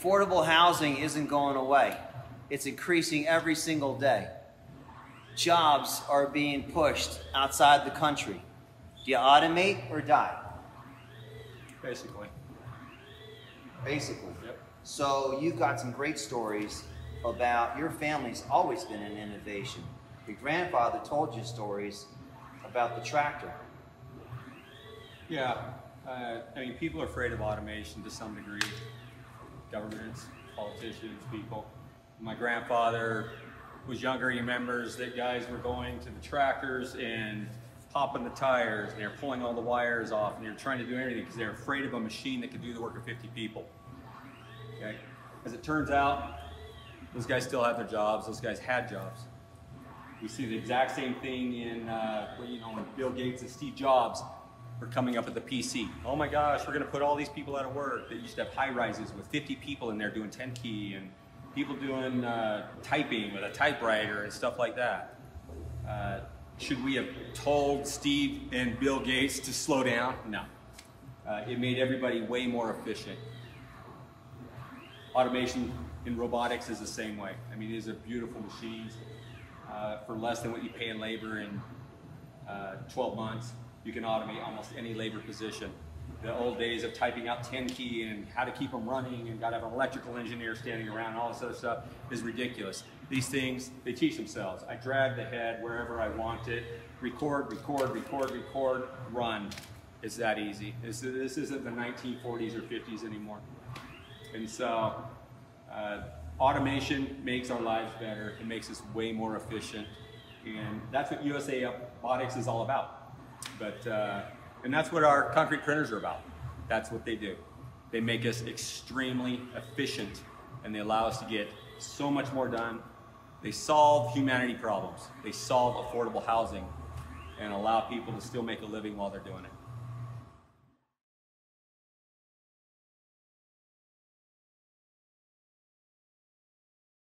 affordable housing isn't going away. It's increasing every single day. Jobs are being pushed outside the country. Do you automate or die? Basically. Basically. Yep. So you've got some great stories about your family's always been in innovation. Your grandfather told you stories about the tractor. Yeah. Uh, I mean, people are afraid of automation to some degree. Governments, politicians, people. My grandfather was younger. He remembers that guys were going to the tractors and popping the tires, and they're pulling all the wires off, and they're trying to do anything because they're afraid of a machine that could do the work of 50 people. Okay. As it turns out, those guys still have their jobs. Those guys had jobs. We see the exact same thing in, uh, you know, Bill Gates and Steve Jobs were coming up with the PC. Oh my gosh, we're going to put all these people out of work. They used to have high rises with 50 people in there doing 10 key and people doing uh, typing with a typewriter and stuff like that. Uh, should we have told Steve and Bill Gates to slow down? No. Uh, it made everybody way more efficient. Automation in robotics is the same way. I mean, these are beautiful machines. Uh, for less than what you pay in labor in uh, 12 months, you can automate almost any labor position. The old days of typing out 10 key and how to keep them running and got to have an electrical engineer standing around and all this other stuff is ridiculous. These things, they teach themselves. I drag the head wherever I want it, record, record, record, record, run. It's that easy. This, this isn't the 1940s or 50s anymore. And so, uh, automation makes our lives better. It makes us way more efficient. And that's what USA Robotics is all about. But, uh, and that's what our concrete printers are about. That's what they do. They make us extremely efficient and they allow us to get so much more done. They solve humanity problems. They solve affordable housing and allow people to still make a living while they're doing it.